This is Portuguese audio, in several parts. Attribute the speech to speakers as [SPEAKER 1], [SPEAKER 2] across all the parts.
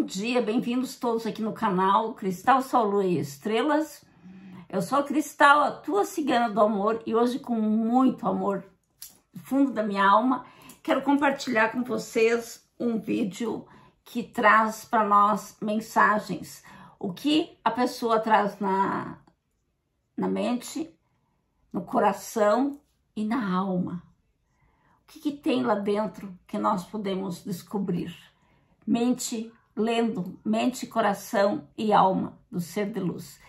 [SPEAKER 1] bom dia, bem-vindos todos aqui no canal Cristal, Sol, Lua e Estrelas. Eu sou a Cristal, a tua cigana do amor, e hoje com muito amor, do fundo da minha alma, quero compartilhar com vocês um vídeo que traz para nós mensagens. O que a pessoa traz na, na mente, no coração e na alma. O que, que tem lá dentro que nós podemos descobrir? Mente, lendo, mente, coração e alma do ser de luz.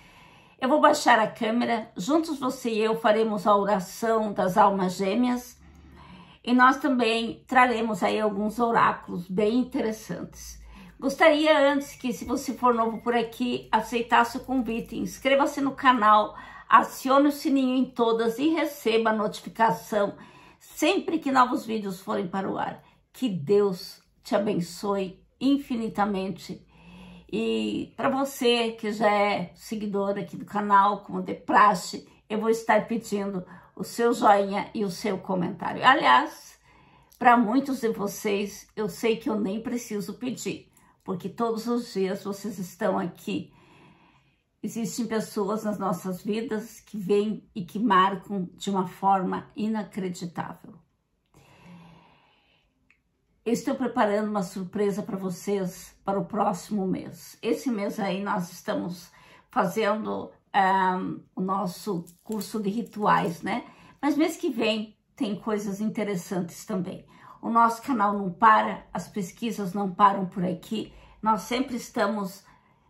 [SPEAKER 1] Eu vou baixar a câmera, juntos você e eu faremos a oração das almas gêmeas e nós também traremos aí alguns oráculos bem interessantes. Gostaria antes que, se você for novo por aqui, aceitasse o convite, inscreva-se no canal, acione o sininho em todas e receba a notificação sempre que novos vídeos forem para o ar. Que Deus te abençoe infinitamente. E para você que já é seguidor aqui do canal, como de praxe, eu vou estar pedindo o seu joinha e o seu comentário. Aliás, para muitos de vocês, eu sei que eu nem preciso pedir, porque todos os dias vocês estão aqui Existem pessoas nas nossas vidas que vêm e que marcam de uma forma inacreditável. Estou preparando uma surpresa para vocês para o próximo mês. Esse mês aí nós estamos fazendo um, o nosso curso de rituais, né? Mas mês que vem tem coisas interessantes também. O nosso canal não para, as pesquisas não param por aqui. Nós sempre estamos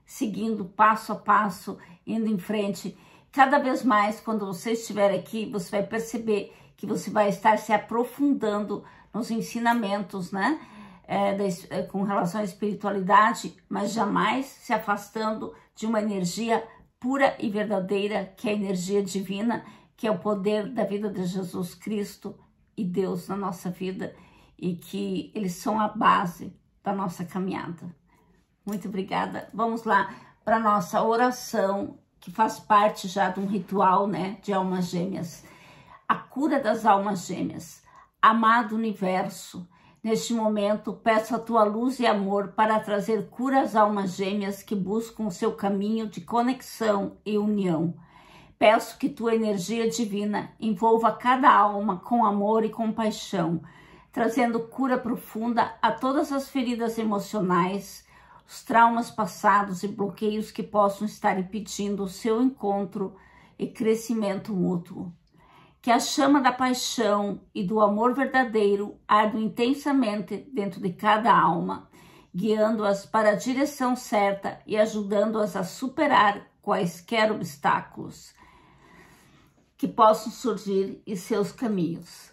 [SPEAKER 1] seguindo passo a passo, indo em frente. Cada vez mais, quando você estiver aqui, você vai perceber que você vai estar se aprofundando nos ensinamentos, né? É, é, com relação à espiritualidade, mas jamais se afastando de uma energia pura e verdadeira, que é a energia divina, que é o poder da vida de Jesus Cristo e Deus na nossa vida, e que eles são a base da nossa caminhada. Muito obrigada. Vamos lá para nossa oração, que faz parte já de um ritual, né, de almas gêmeas. A cura das almas gêmeas. Amado universo, neste momento peço a tua luz e amor para trazer cura às almas gêmeas que buscam o seu caminho de conexão e união. Peço que tua energia divina envolva cada alma com amor e compaixão, trazendo cura profunda a todas as feridas emocionais, os traumas passados e bloqueios que possam estar impedindo o seu encontro e crescimento mútuo. Que a chama da paixão e do amor verdadeiro arde intensamente dentro de cada alma, guiando-as para a direção certa e ajudando-as a superar quaisquer obstáculos que possam surgir em seus caminhos.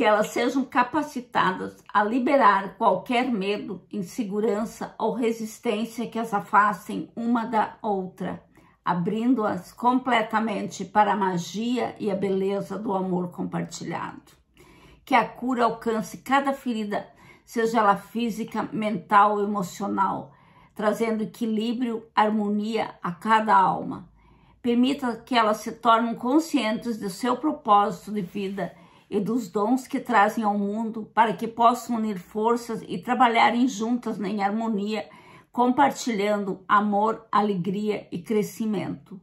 [SPEAKER 1] que elas sejam capacitadas a liberar qualquer medo, insegurança ou resistência que as afastem uma da outra, abrindo-as completamente para a magia e a beleza do amor compartilhado. Que a cura alcance cada ferida, seja ela física, mental ou emocional, trazendo equilíbrio, harmonia a cada alma. Permita que elas se tornem conscientes do seu propósito de vida e dos dons que trazem ao mundo para que possam unir forças e trabalharem juntas em harmonia, compartilhando amor, alegria e crescimento.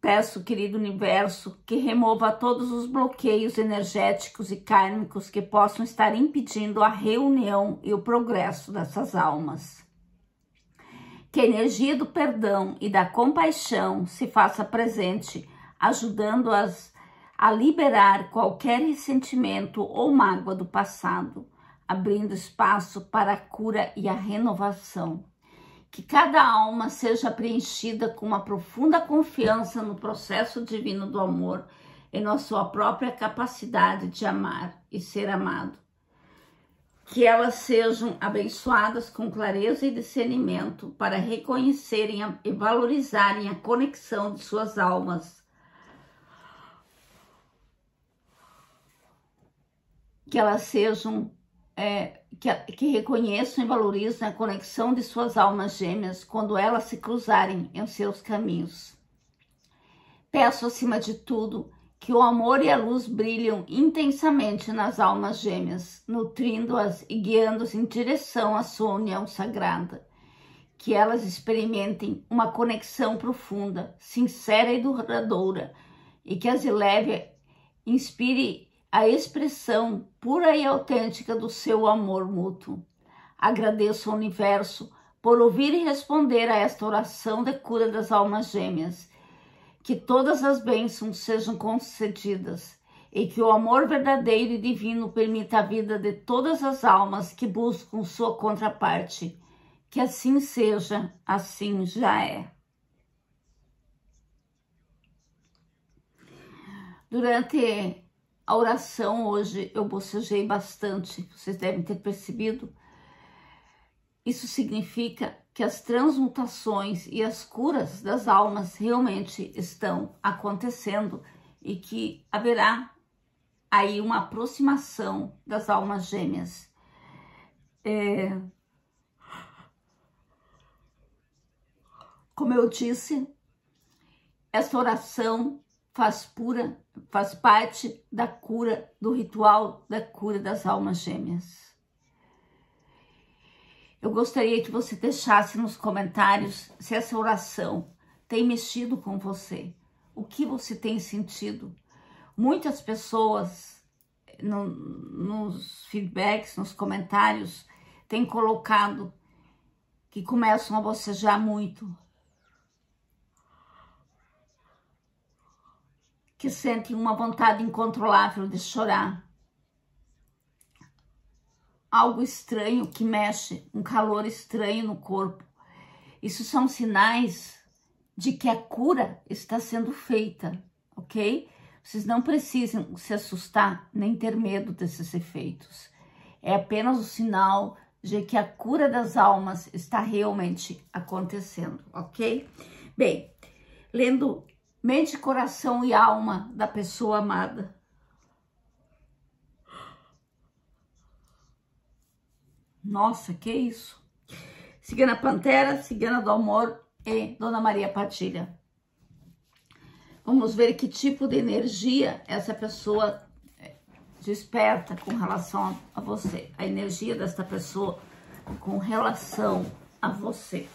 [SPEAKER 1] Peço, querido universo, que remova todos os bloqueios energéticos e kármicos que possam estar impedindo a reunião e o progresso dessas almas que a energia do perdão e da compaixão se faça presente, ajudando-as a liberar qualquer ressentimento ou mágoa do passado, abrindo espaço para a cura e a renovação. Que cada alma seja preenchida com uma profunda confiança no processo divino do amor e na sua própria capacidade de amar e ser amado que elas sejam abençoadas com clareza e discernimento para reconhecerem e valorizarem a conexão de suas almas. Que elas sejam, é, que, que reconheçam e valorizem a conexão de suas almas gêmeas quando elas se cruzarem em seus caminhos. Peço, acima de tudo, que o amor e a luz brilham intensamente nas almas gêmeas, nutrindo-as e guiando-as em direção à sua união sagrada. Que elas experimentem uma conexão profunda, sincera e duradoura, e que as eleve, inspire a expressão pura e autêntica do seu amor mútuo. Agradeço ao universo por ouvir e responder a esta oração de cura das almas gêmeas que todas as bênçãos sejam concedidas e que o amor verdadeiro e divino permita a vida de todas as almas que buscam sua contraparte. Que assim seja, assim já é. Durante a oração hoje eu bocejei bastante, vocês devem ter percebido. Isso significa que as transmutações e as curas das almas realmente estão acontecendo e que haverá aí uma aproximação das almas gêmeas. É... Como eu disse, essa oração faz pura, faz parte da cura, do ritual da cura das almas gêmeas. Eu gostaria que você deixasse nos comentários se essa oração tem mexido com você. O que você tem sentido? Muitas pessoas no, nos feedbacks, nos comentários, têm colocado que começam a bocejar muito. Que sentem uma vontade incontrolável de chorar algo estranho que mexe, um calor estranho no corpo. Isso são sinais de que a cura está sendo feita, ok? Vocês não precisam se assustar nem ter medo desses efeitos. É apenas o sinal de que a cura das almas está realmente acontecendo, ok? Bem, lendo mente, coração e alma da pessoa amada. Nossa, que isso! Cigana Pantera, Cigana do Amor e Dona Maria Padilha. Vamos ver que tipo de energia essa pessoa eh, desperta com relação a você. A energia desta pessoa com relação a você.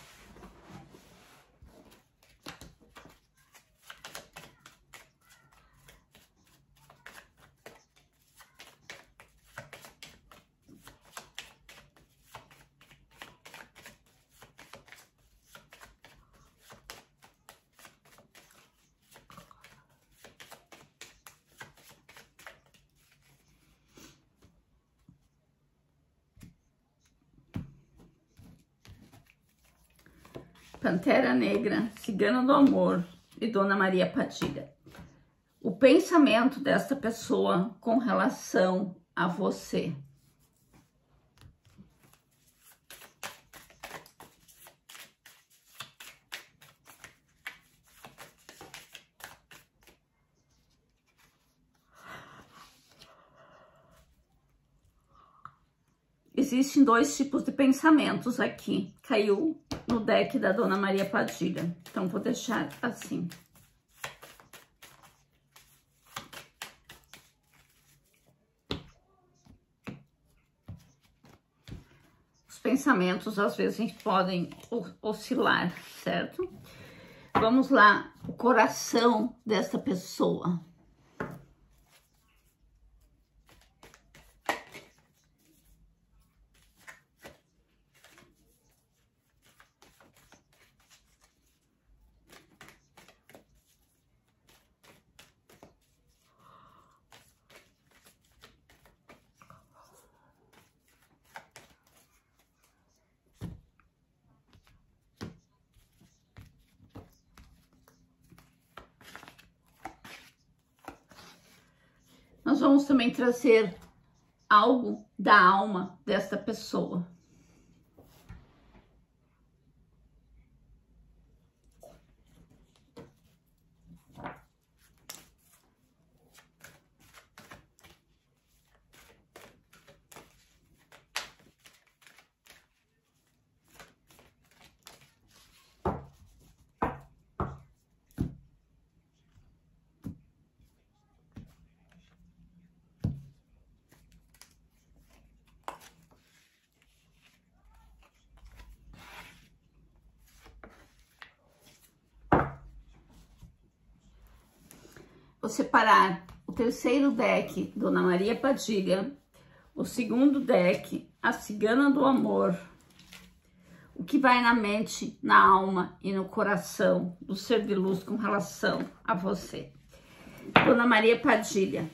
[SPEAKER 1] Pantera Negra, Cigana do Amor e Dona Maria Padilha. O pensamento desta pessoa com relação a você. Existem dois tipos de pensamentos aqui. Caiu no deck da Dona Maria Padilha. Então, vou deixar assim. Os pensamentos, às vezes, podem oscilar, certo? Vamos lá, o coração desta pessoa. Nós vamos também trazer algo da alma desta pessoa. Separar o terceiro deck, Dona Maria Padilha, o segundo deck, a Cigana do Amor, o que vai na mente, na alma e no coração do ser de luz com relação a você. Dona Maria Padilha,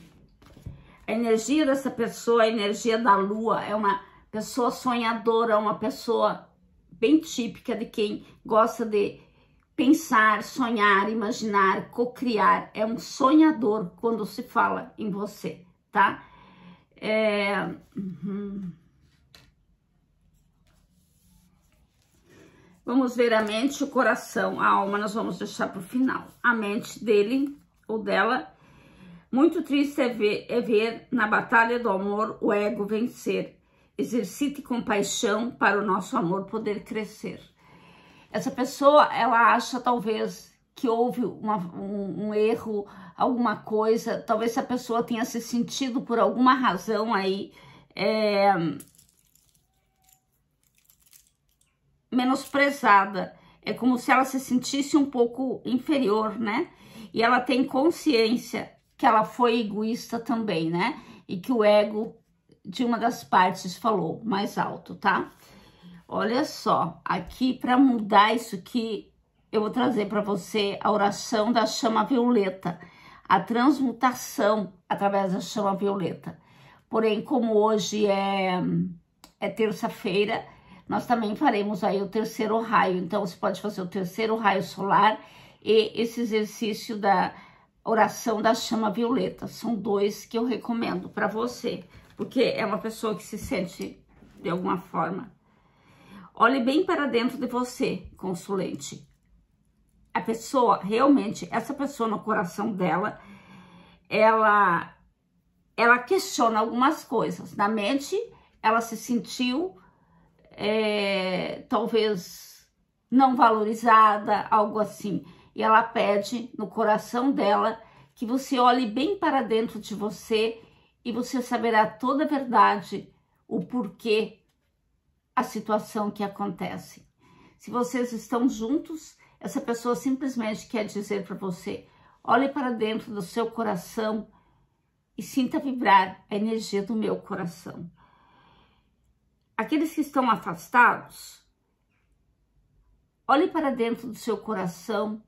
[SPEAKER 1] a energia dessa pessoa, a energia da lua, é uma pessoa sonhadora, uma pessoa bem típica de quem gosta de pensar, sonhar, imaginar, cocriar. É um sonhador quando se fala em você, tá? É... Uhum. Vamos ver a mente, o coração, a alma, nós vamos deixar para o final. A mente dele ou dela. Muito triste é ver, é ver na batalha do amor o ego vencer. Exercite compaixão para o nosso amor poder crescer. Essa pessoa, ela acha talvez que houve uma, um, um, erro, alguma coisa, talvez essa pessoa tenha se sentido por alguma razão aí é, menosprezada. É como se ela se sentisse um pouco inferior, né? E ela tem consciência que ela foi egoísta também, né? E que o ego de uma das partes falou mais alto, tá? Olha só, aqui para mudar isso aqui, eu vou trazer para você a oração da chama violeta, a transmutação através da chama violeta. Porém, como hoje é, é terça-feira, nós também faremos aí o terceiro raio. Então, você pode fazer o terceiro raio solar e esse exercício da oração da chama violeta. São dois que eu recomendo para você, porque é uma pessoa que se sente de alguma forma. Olhe bem para dentro de você, consulente a pessoa, realmente, essa pessoa no coração dela, ela, ela questiona algumas coisas. Na mente, ela se sentiu, é, talvez, não valorizada, algo assim. E ela pede no coração dela que você olhe bem para dentro de você e você saberá toda a verdade, o porquê, a situação que acontece. Se vocês estão juntos, essa pessoa simplesmente quer dizer para você: olhe para dentro do seu coração e sinta vibrar a energia do meu coração. Aqueles que estão afastados, olhe para dentro do seu coração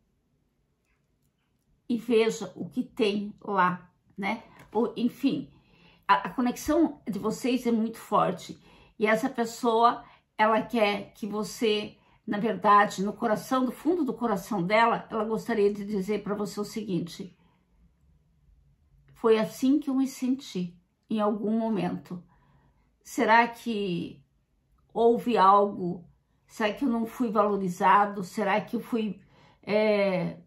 [SPEAKER 1] e veja o que tem lá, né? Ou, enfim, a, a conexão de vocês é muito forte e essa pessoa ela quer que você na verdade, no coração, do fundo do coração dela, ela gostaria de dizer para você o seguinte: foi assim que eu me senti em algum momento. Será que houve algo? Será que eu não fui valorizado? Será que eu fui. É...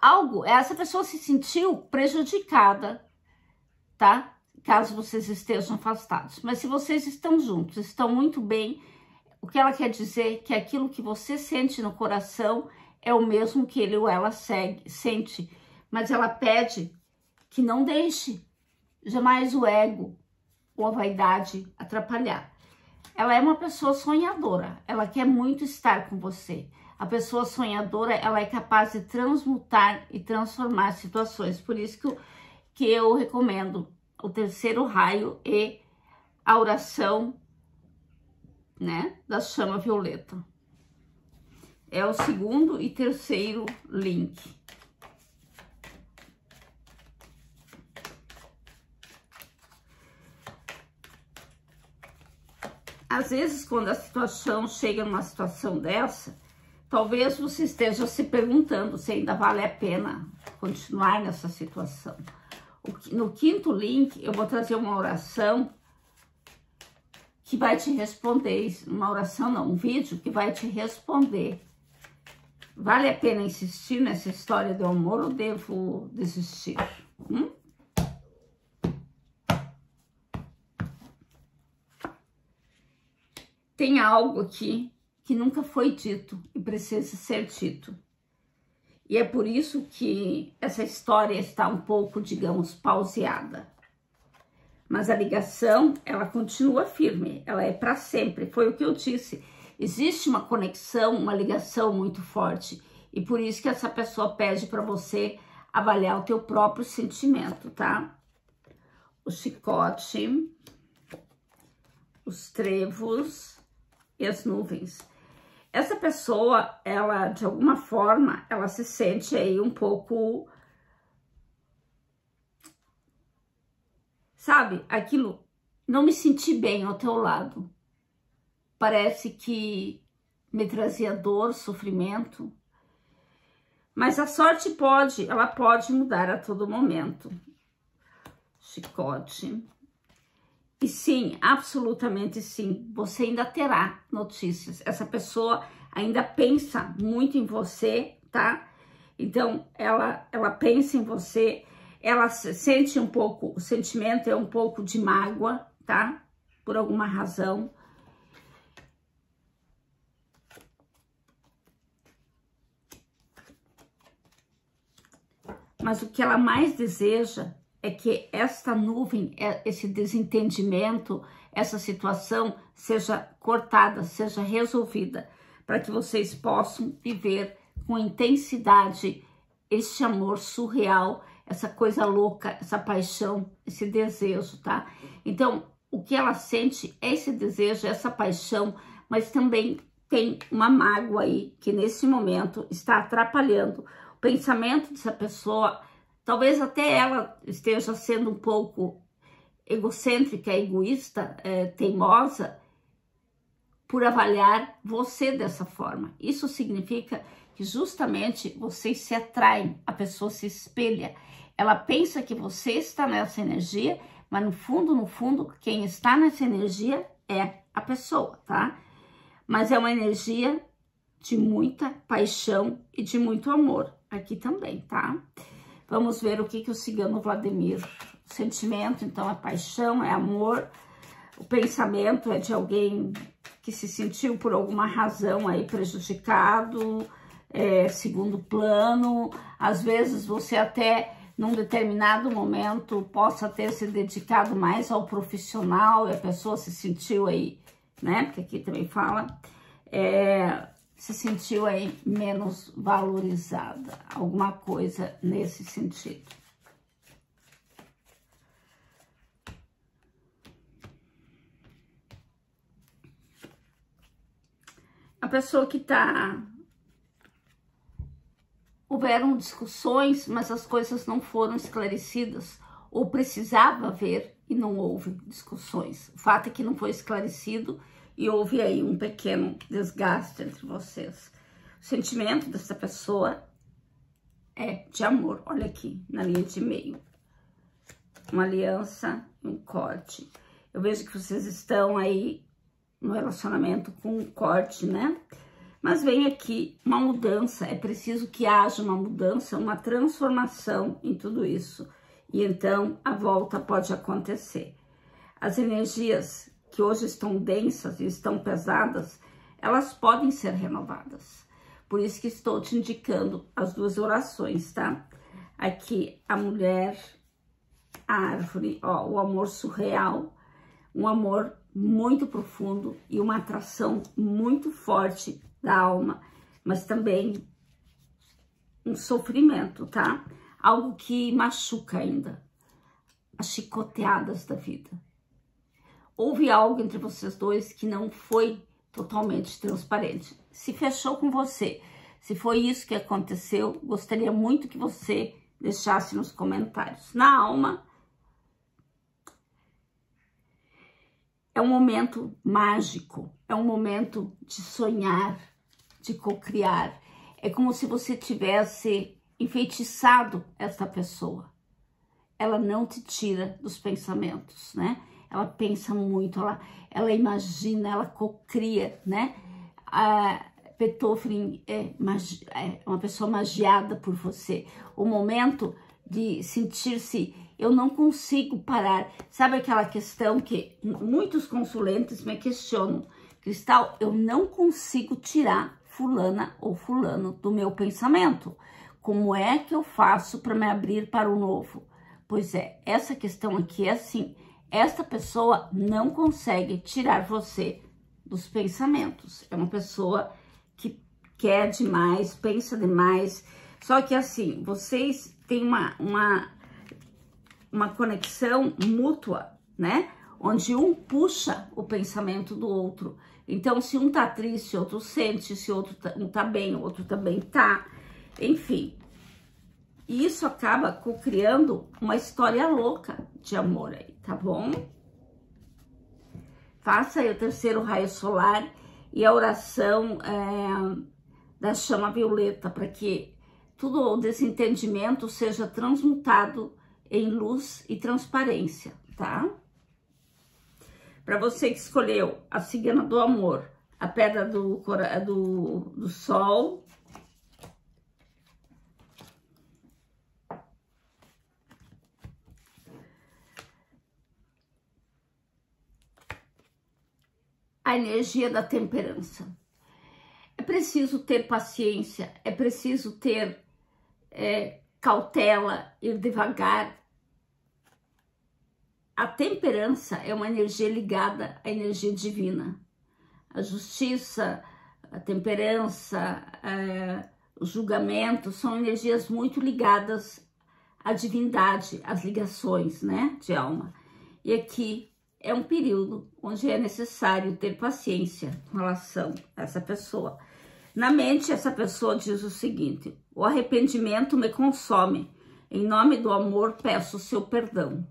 [SPEAKER 1] Algo, essa pessoa se sentiu prejudicada, tá? Caso vocês estejam afastados. Mas se vocês estão juntos, estão muito bem, o que ela quer dizer é que aquilo que você sente no coração é o mesmo que ele ou ela segue, sente, mas ela pede que não deixe jamais o ego ou a vaidade atrapalhar. Ela é uma pessoa sonhadora, ela quer muito estar com você. A pessoa sonhadora, ela é capaz de transmutar e transformar situações. Por isso que eu, que eu recomendo o terceiro raio e a oração né, da chama violeta. É o segundo e terceiro link. Às vezes, quando a situação chega numa situação dessa, talvez você esteja se perguntando se ainda vale a pena continuar nessa situação. No quinto link, eu vou trazer uma oração que vai te responder, uma oração não, um vídeo que vai te responder. Vale a pena insistir nessa história do amor ou devo desistir? Hum? Tem algo aqui que nunca foi dito e precisa ser dito. E é por isso que essa história está um pouco, digamos, pauseada mas a ligação, ela continua firme, ela é para sempre. Foi o que eu disse. Existe uma conexão, uma ligação muito forte. E por isso que essa pessoa pede para você avaliar o teu próprio sentimento, tá? O chicote, os trevos e as nuvens. Essa pessoa, ela, de alguma forma, ela se sente aí um pouco... Sabe, aquilo, não me senti bem ao teu lado. Parece que me trazia dor, sofrimento. Mas a sorte pode, ela pode mudar a todo momento. Chicote. E sim, absolutamente sim, você ainda terá notícias. Essa pessoa ainda pensa muito em você, tá? Então, ela, ela pensa em você, ela sente um pouco, o sentimento é um pouco de mágoa, tá? Por alguma razão. Mas o que ela mais deseja é que esta nuvem, é, esse desentendimento, essa situação seja cortada, seja resolvida, para que vocês possam viver com intensidade este amor surreal, essa coisa louca, essa paixão, esse desejo, tá? Então, o que ela sente é esse desejo, essa paixão, mas também tem uma mágoa aí que nesse momento está atrapalhando o pensamento dessa pessoa Talvez até ela esteja sendo um pouco egocêntrica, egoísta, é, teimosa, por avaliar você dessa forma. Isso significa que justamente vocês se atraem, a pessoa se espelha. Ela pensa que você está nessa energia, mas no fundo, no fundo, quem está nessa energia é a pessoa, tá? Mas é uma energia de muita paixão e de muito amor aqui também, tá? Vamos ver o que, que o cigano Vladimir... O sentimento, então, é paixão, é amor. O pensamento é de alguém que se sentiu por alguma razão aí prejudicado, é, segundo plano. Às vezes você até num determinado momento possa ter se dedicado mais ao profissional e a pessoa se sentiu aí, né? Porque aqui também fala, é, se sentiu aí menos valorizada, alguma coisa nesse sentido. A pessoa que tá houveram discussões, mas as coisas não foram esclarecidas ou precisava haver e não houve discussões. O fato é que não foi esclarecido e houve aí um pequeno desgaste entre vocês. O sentimento dessa pessoa é de amor. Olha aqui, na linha de meio. Uma aliança um corte. Eu vejo que vocês estão aí no relacionamento com um corte, né? Mas vem aqui uma mudança. É preciso que haja uma mudança, uma transformação em tudo isso. E então a volta pode acontecer. As energias que hoje estão densas e estão pesadas, elas podem ser renovadas. Por isso que estou te indicando as duas orações, tá? Aqui, a mulher, a árvore, ó, o amor surreal, um amor muito profundo e uma atração muito forte da alma, mas também um sofrimento, tá? Algo que machuca ainda, as chicoteadas da vida houve algo entre vocês dois que não foi totalmente transparente. Se fechou com você, se foi isso que aconteceu, gostaria muito que você deixasse nos comentários. Na alma, é um momento mágico, é um momento de sonhar, de cocriar. É como se você tivesse enfeitiçado essa pessoa. Ela não te tira dos pensamentos, né? Ela pensa muito, ela, ela imagina, ela cocria, né? A Beethoven é, é uma pessoa magiada por você. O momento de sentir-se, eu não consigo parar. Sabe aquela questão que muitos consulentes me questionam? Cristal, eu não consigo tirar fulana ou fulano do meu pensamento. Como é que eu faço para me abrir para o novo? Pois é, essa questão aqui é assim, esta pessoa não consegue tirar você dos pensamentos. É uma pessoa que quer demais, pensa demais, Só que assim, vocês têm uma, uma, uma conexão mútua, né? Onde um puxa o pensamento do outro. Então, se um tá triste, outro sente, se outro tá, um tá bem, o outro também tá. Enfim. E isso acaba criando uma história louca de amor aí, tá bom? Faça aí o terceiro raio solar e a oração é, da chama violeta para que tudo o desentendimento seja transmutado em luz e transparência, tá? Para você que escolheu a cigana do amor, a pedra do, do, do sol, a energia da temperança. É preciso ter paciência, é preciso ter é, cautela, ir devagar. A temperança é uma energia ligada à energia divina. A justiça, a temperança, é, o julgamento são energias muito ligadas à divindade, às ligações, né, de alma. E aqui é um período onde é necessário ter paciência com relação a essa pessoa. Na mente, essa pessoa diz o seguinte: o arrependimento me consome. Em nome do amor, peço o seu perdão.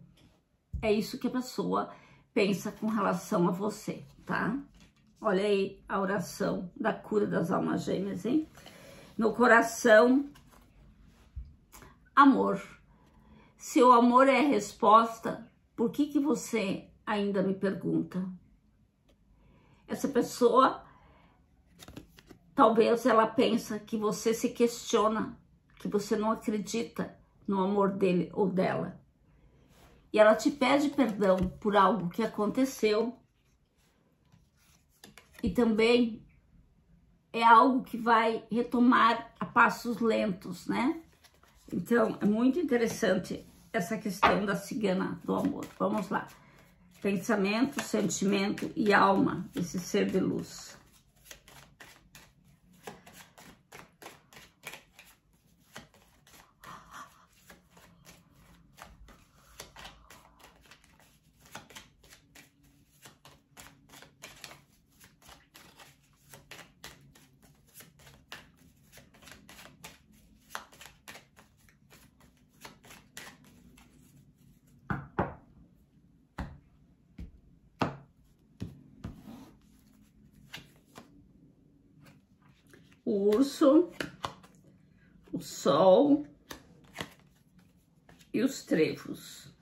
[SPEAKER 1] É isso que a pessoa pensa com relação a você, tá? Olha aí a oração da cura das almas gêmeas, hein? No coração, amor. Se o amor é a resposta, por que que você ainda me pergunta. Essa pessoa, talvez ela pensa que você se questiona, que você não acredita no amor dele ou dela. E ela te pede perdão por algo que aconteceu. E também é algo que vai retomar a passos lentos, né? Então, é muito interessante essa questão da cigana do amor. Vamos lá pensamento, sentimento e alma, esse ser de luz. o urso, o sol e os trevos.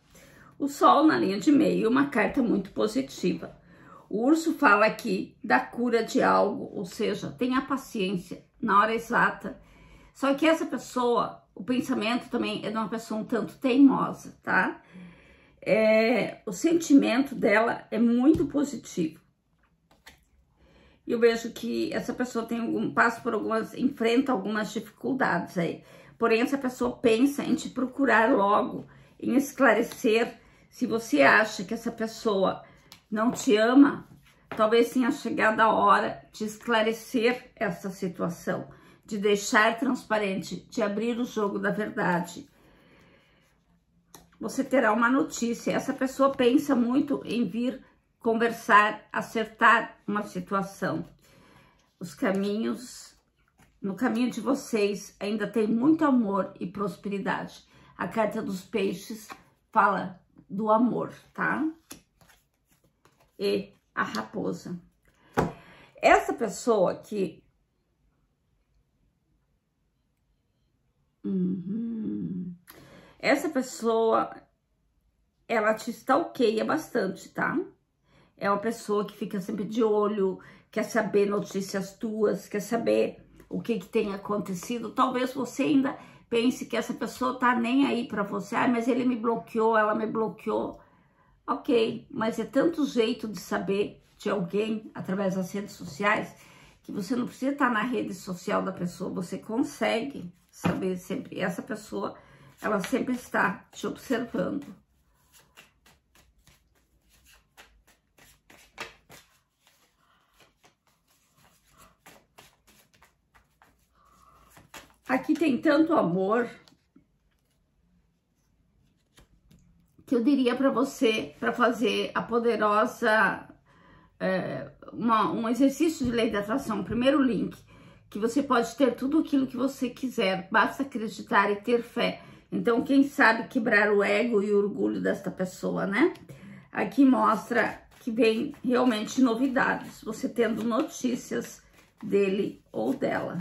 [SPEAKER 1] O sol na linha de meio, uma carta muito positiva. O urso fala aqui da cura de algo, ou seja, tenha paciência na hora exata. Só que essa pessoa, o pensamento também é de uma pessoa um tanto teimosa, tá? É, o sentimento dela é muito positivo eu vejo que essa pessoa tem algum, passa por algumas, enfrenta algumas dificuldades aí. Porém, essa pessoa pensa em te procurar logo, em esclarecer. Se você acha que essa pessoa não te ama, talvez tenha chegado a hora de esclarecer essa situação, de deixar transparente, de abrir o jogo da verdade. Você terá uma notícia. Essa pessoa pensa muito em vir conversar, acertar uma situação. Os caminhos, no caminho de vocês ainda tem muito amor e prosperidade. A carta dos peixes fala do amor, tá? E a raposa. Essa pessoa que Uhum. Essa pessoa, ela te stalkeia bastante, tá? é uma pessoa que fica sempre de olho, quer saber notícias tuas, quer saber o que, que tem acontecido. Talvez você ainda pense que essa pessoa tá nem aí para você. Ah, mas ele me bloqueou, ela me bloqueou. Ok, mas é tanto jeito de saber de alguém através das redes sociais que você não precisa estar na rede social da pessoa, você consegue saber sempre. Essa pessoa, ela sempre está te observando. Aqui tem tanto amor que eu diria para você, para fazer a poderosa, é, uma, um exercício de lei da atração, primeiro link, que você pode ter tudo aquilo que você quiser, basta acreditar e ter fé. Então, quem sabe quebrar o ego e o orgulho desta pessoa, né? Aqui mostra que vem realmente novidades, você tendo notícias dele ou dela.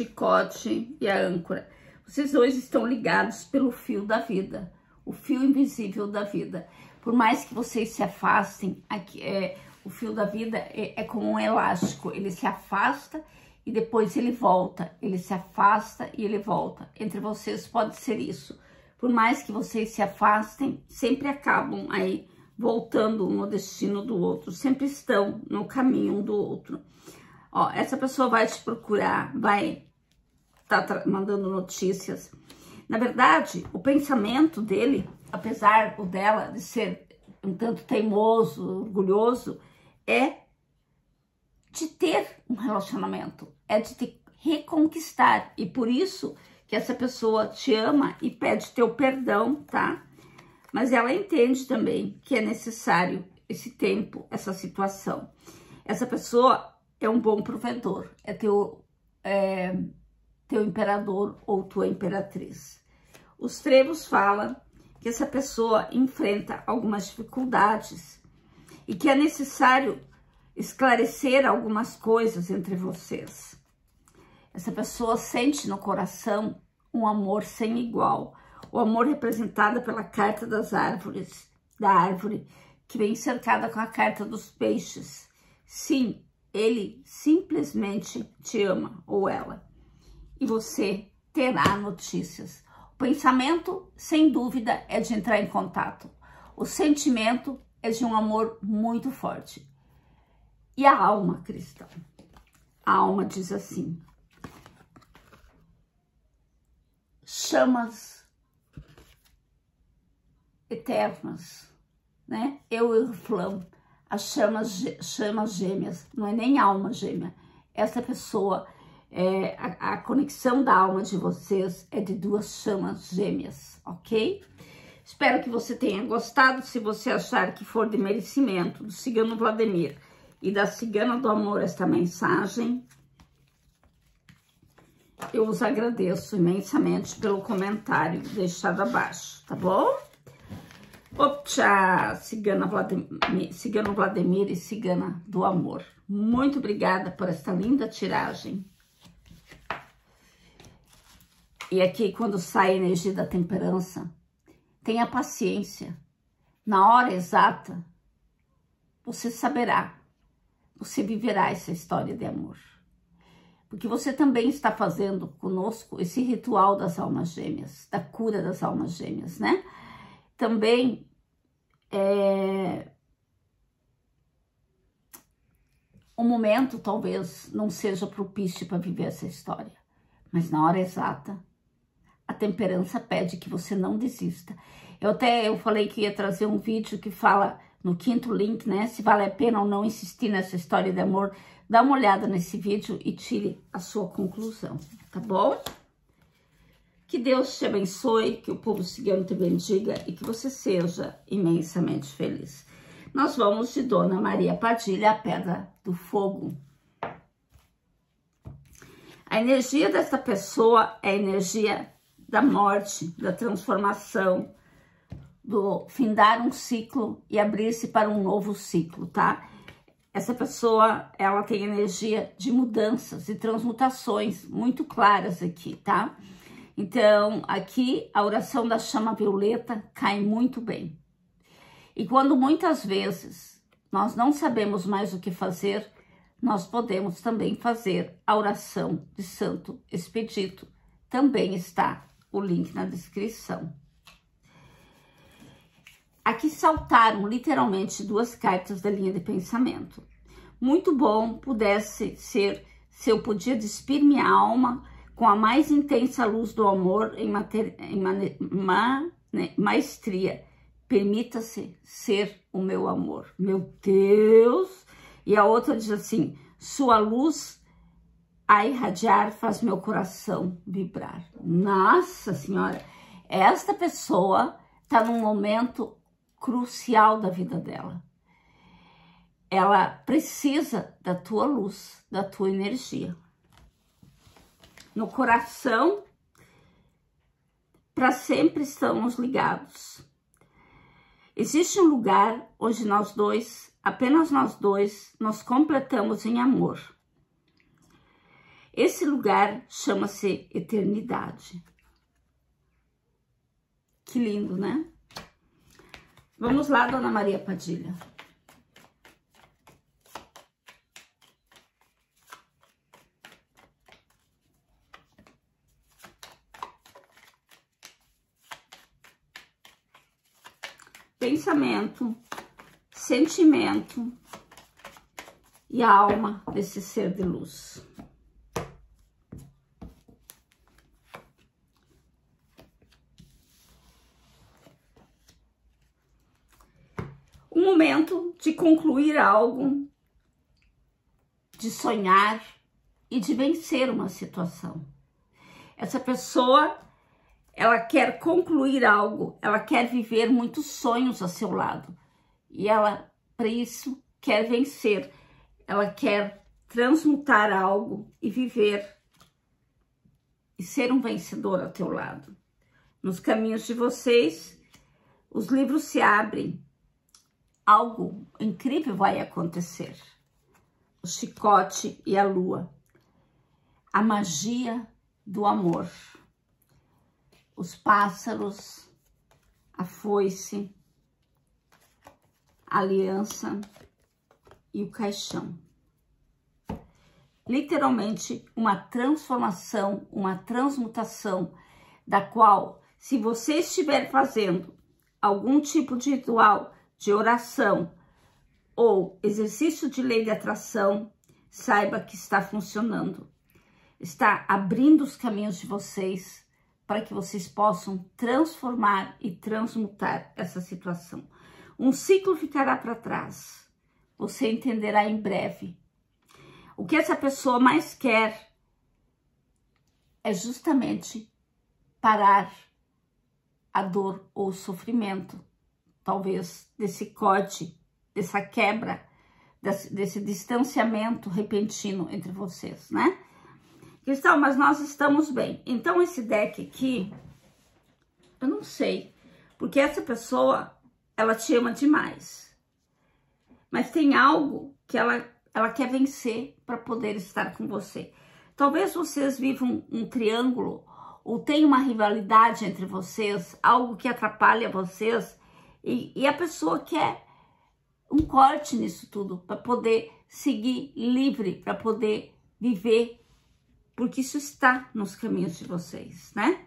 [SPEAKER 1] Chicote e a âncora. Vocês dois estão ligados pelo fio da vida, o fio invisível da vida. Por mais que vocês se afastem, aqui, é, o fio da vida é, é como um elástico, ele se afasta e depois ele volta, ele se afasta e ele volta. Entre vocês pode ser isso. Por mais que vocês se afastem, sempre acabam aí voltando no destino do outro, sempre estão no caminho um do outro. Ó, essa pessoa vai te procurar, vai tá mandando notícias. Na verdade, o pensamento dele, apesar o dela de ser um tanto teimoso, orgulhoso, é de ter um relacionamento, é de te reconquistar. E por isso que essa pessoa te ama e pede teu perdão, tá? Mas ela entende também que é necessário esse tempo, essa situação. Essa pessoa é um bom provedor, é teu é, teu imperador ou tua imperatriz. Os trevos falam que essa pessoa enfrenta algumas dificuldades e que é necessário esclarecer algumas coisas entre vocês. Essa pessoa sente no coração um amor sem igual, o amor representado pela carta das árvores, da árvore, que vem cercada com a carta dos peixes. Sim, ele simplesmente te ama, ou ela e você terá notícias. O pensamento, sem dúvida, é de entrar em contato. O sentimento é de um amor muito forte. E a alma cristã? A alma diz assim: chamas eternas, né? Eu e o flamo, as chamas, chamas gêmeas, não é nem alma gêmea. Essa pessoa é, a, a, conexão da alma de vocês é de duas chamas gêmeas, ok? Espero que você tenha gostado. Se você achar que for de merecimento do cigano Vladimir e da cigana do amor esta mensagem, eu os agradeço imensamente pelo comentário deixado abaixo, tá bom? Optcha, cigana Vladimir, cigano Vladimir e cigana do amor. Muito obrigada por esta linda tiragem. E aqui, quando sai a energia da temperança, tenha paciência. Na hora exata, você saberá, você viverá essa história de amor. Porque você também está fazendo conosco esse ritual das almas gêmeas, da cura das almas gêmeas, né? Também é, o momento talvez não seja propício para viver essa história, mas na hora exata a temperança pede que você não desista. Eu até eu falei que ia trazer um vídeo que fala no quinto link, né? Se vale a pena ou não insistir nessa história de amor. Dá uma olhada nesse vídeo e tire a sua conclusão, tá bom? Que Deus te abençoe, que o povo cigano te bendiga e que você seja imensamente feliz. Nós vamos de Dona Maria Padilha, a Pedra do Fogo. A energia dessa pessoa é energia da morte, da transformação, do findar um ciclo e abrir-se para um novo ciclo, tá? Essa pessoa, ela tem energia de mudanças e transmutações muito claras aqui, tá? Então, aqui a oração da chama violeta cai muito bem. E quando muitas vezes nós não sabemos mais o que fazer, nós podemos também fazer a oração de Santo Expedito. Também está o link na descrição. Aqui saltaram literalmente duas cartas da linha de pensamento. Muito bom pudesse ser se eu podia despir minha alma com a mais intensa luz do amor em, mater, em ma, né, maestria. Permita-se ser o meu amor. Meu Deus! E a outra diz assim: Sua luz a irradiar faz meu coração vibrar. Nossa Senhora! Esta pessoa está num momento crucial da vida dela. Ela precisa da tua luz, da tua energia no coração, para sempre estamos ligados. Existe um lugar onde nós dois, apenas nós dois, nos completamos em amor. Esse lugar chama-se eternidade. Que lindo, né? Vamos lá, Dona Maria Padilha. pensamento, sentimento e alma desse ser de luz. O momento de concluir algo, de sonhar e de vencer uma situação. Essa pessoa ela quer concluir algo, ela quer viver muitos sonhos a seu lado. E ela, para isso, quer vencer. Ela quer transmutar algo e viver e ser um vencedor ao teu lado. Nos caminhos de vocês, os livros se abrem. Algo incrível vai acontecer. O chicote e a lua. A magia do amor os pássaros, a foice, a aliança e o caixão. Literalmente uma transformação, uma transmutação, da qual, se você estiver fazendo algum tipo de ritual de oração ou exercício de lei de atração, saiba que está funcionando. Está abrindo os caminhos de vocês para que vocês possam transformar e transmutar essa situação. Um ciclo ficará para trás. Você entenderá em breve. O que essa pessoa mais quer é justamente parar a dor ou o sofrimento, talvez desse corte, dessa quebra, desse, desse distanciamento repentino entre vocês, né? Cristal, mas nós estamos bem. Então, esse deck aqui, eu não sei. Porque essa pessoa, ela te ama demais. Mas tem algo que ela, ela quer vencer para poder estar com você. Talvez vocês vivam um, triângulo ou tem uma rivalidade entre vocês, algo que atrapalha vocês, e, e a pessoa quer um corte nisso tudo para poder seguir livre, para poder viver porque isso está nos caminhos de vocês, né?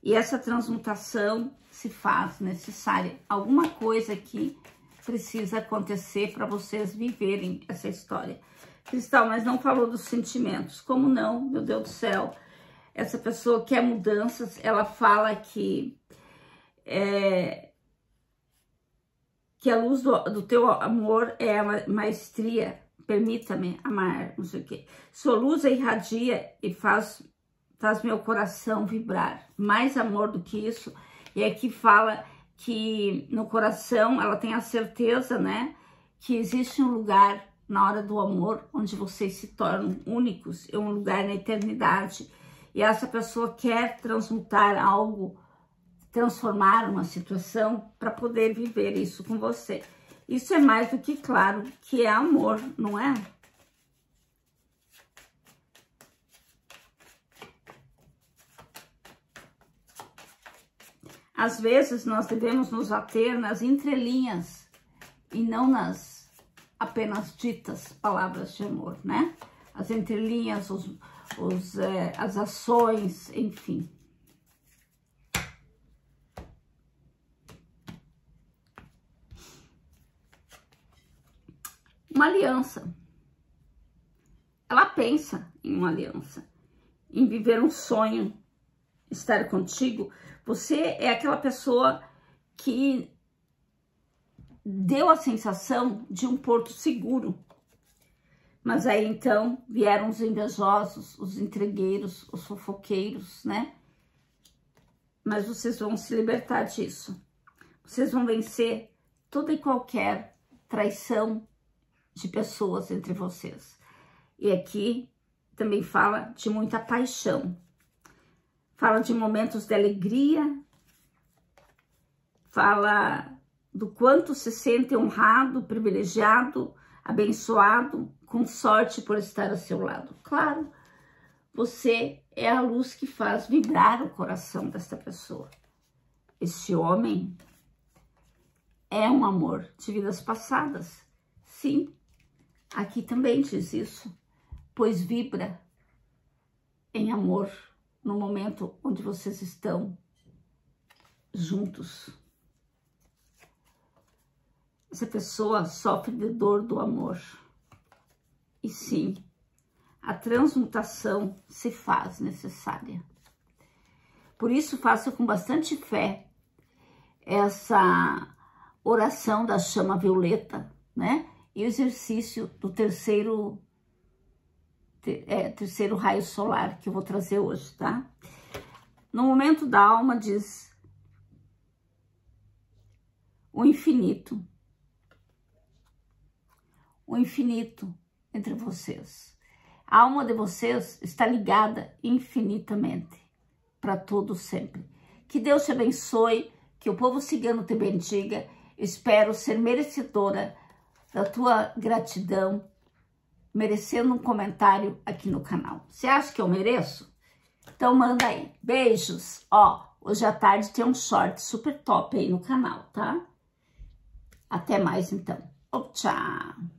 [SPEAKER 1] E essa transmutação se faz necessária. Alguma coisa que precisa acontecer para vocês viverem essa história. Cristal, mas não falou dos sentimentos. Como não? Meu Deus do céu. Essa pessoa quer mudanças, ela fala que é, que a luz do, do teu amor é a maestria permita-me amar, não sei o quê. Luz irradia e faz, faz meu coração vibrar. Mais amor do que isso. E aqui fala que no coração ela tem a certeza, né, que existe um lugar na hora do amor onde vocês se tornam únicos, é um lugar na eternidade. E essa pessoa quer transmutar algo, transformar uma situação para poder viver isso com você. Isso é mais do que claro que é amor, não é? Às vezes nós devemos nos ater nas entrelinhas e não nas apenas ditas palavras de amor, né? As entrelinhas, os, os, é, as ações, enfim. Uma aliança. Ela pensa em uma aliança. em viver um sonho, estar contigo. Você é aquela pessoa que deu a sensação de um porto seguro. Mas aí então vieram os invejosos, os entregueiros, os fofoqueiros, né? Mas vocês vão se libertar disso. Vocês vão vencer toda e qualquer traição de pessoas entre vocês. E aqui também fala de muita paixão. Fala de momentos de alegria, fala do quanto se sente honrado, privilegiado, abençoado, com sorte por estar ao seu lado. Claro, você é a luz que faz vibrar o coração desta pessoa. Este homem é um amor de vidas passadas. Sim, aqui também diz isso, pois vibra em amor no momento onde vocês estão juntos. Essa pessoa sofre de dor do amor. E sim, a transmutação se faz necessária. Por isso, faça com bastante fé essa oração da chama violeta, né? E o exercício do terceiro, é, terceiro raio solar que eu vou trazer hoje, tá? No momento da alma diz o infinito, o infinito entre vocês. A alma de vocês está ligada infinitamente para todos sempre. Que Deus te abençoe, que o povo cigano te bendiga. Espero ser merecedora da tua gratidão, merecendo um comentário aqui no canal. Você acha que eu mereço? Então manda aí. Beijos. Ó, hoje à tarde tem um short super top aí no canal, tá? Até mais então. Tchau.